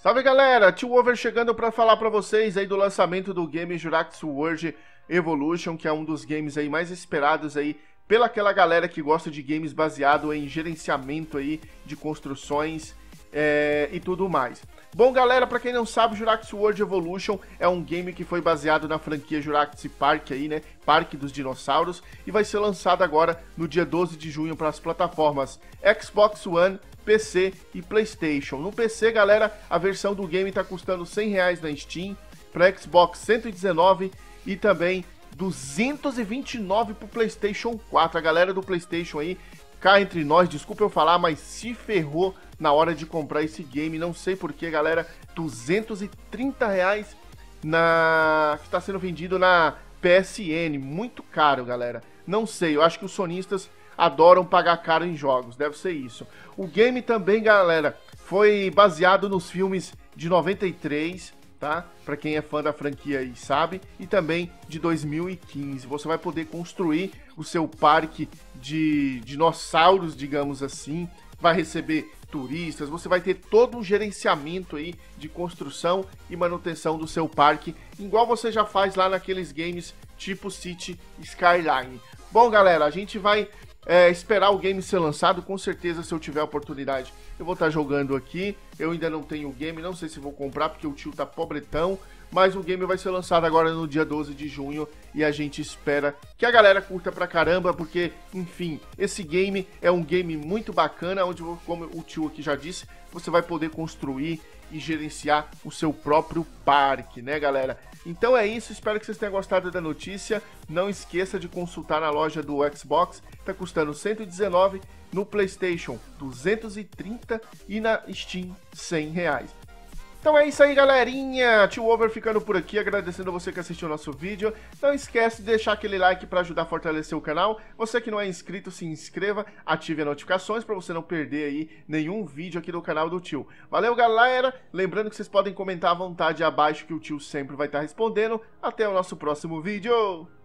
Salve galera, Tio Over chegando para falar para vocês aí do lançamento do game Jurassic World Evolution, que é um dos games aí mais esperados aí pela aquela galera que gosta de games baseado em gerenciamento aí de construções é, e tudo mais. Bom, galera, para quem não sabe, Jurassic World Evolution é um game que foi baseado na franquia Jurassic Park aí, né? Parque dos Dinossauros e vai ser lançado agora no dia 12 de junho para as plataformas Xbox One, PC e PlayStation. No PC, galera, a versão do game está custando 100 reais na Steam, para Xbox 119 e também 229 para PlayStation 4. A galera do PlayStation aí, cá entre nós, desculpa eu falar, mas se ferrou na hora de comprar esse game. Não sei porquê, galera, 230 reais na que está sendo vendido na PSN, muito caro, galera. Não sei, eu acho que os sonistas adoram pagar caro em jogos, deve ser isso. O game também, galera, foi baseado nos filmes de 93, tá? Para quem é fã da franquia aí sabe, e também de 2015. Você vai poder construir o seu parque de dinossauros, digamos assim, vai receber turistas, você vai ter todo um gerenciamento aí de construção e manutenção do seu parque, igual você já faz lá naqueles games tipo City Skyline. Bom, galera, a gente vai é, esperar o game ser lançado, com certeza, se eu tiver a oportunidade, eu vou estar tá jogando aqui. Eu ainda não tenho o game, não sei se vou comprar, porque o tio tá pobretão. Mas o game vai ser lançado agora no dia 12 de junho e a gente espera que a galera curta pra caramba, porque, enfim, esse game é um game muito bacana, onde, como o tio aqui já disse, você vai poder construir e gerenciar o seu próprio parque, né, galera? Então é isso, espero que vocês tenham gostado da notícia. Não esqueça de consultar na loja do Xbox, tá custando 119, no PlayStation 230 e na Steam 100 reais. Então é isso aí, galerinha. Tio Over ficando por aqui, agradecendo a você que assistiu o nosso vídeo. Não esquece de deixar aquele like para ajudar a fortalecer o canal. Você que não é inscrito, se inscreva, ative as notificações para você não perder aí nenhum vídeo aqui do canal do tio. Valeu, galera. Lembrando que vocês podem comentar à vontade abaixo que o tio sempre vai estar respondendo. Até o nosso próximo vídeo.